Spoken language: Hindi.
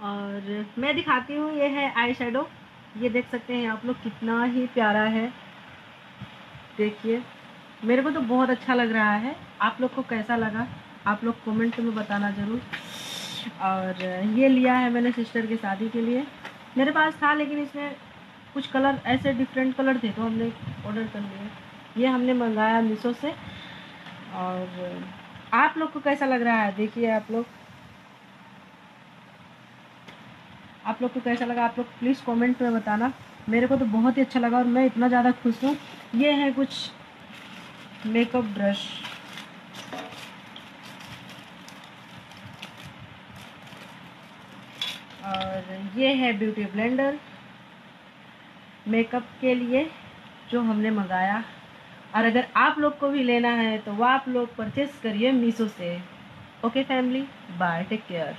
और मैं दिखाती हूँ, ये है आई शेडो ये देख सकते हैं आप लोग, कितना ही प्यारा है। देखिए, मेरे को तो बहुत अच्छा लग रहा है। आप लोग को कैसा लगा, आप लोग कमेंट में बताना ज़रूर। और ये लिया है मैंने सिस्टर की शादी के लिए। मेरे पास था, लेकिन इसमें कुछ कलर ऐसे डिफरेंट कलर थे तो हमने ऑर्डर कर लिया ये हमने मंगाया मीशो से। और आप लोग को कैसा लग रहा है? देखिए आप लोग। आप लोग को कैसा लगा आप लोग प्लीज़ कमेंट में बताना। मेरे को तो बहुत ही अच्छा लगा और मैं इतना ज़्यादा खुश हूँ। ये है कुछ मेकअप ब्रश और ये है ब्यूटी ब्लेंडर मेकअप के लिए जो हमने मंगाया। और अगर आप लोग को भी लेना है तो वह आप लोग परचेस करिए मीशो से। Okay family bye take care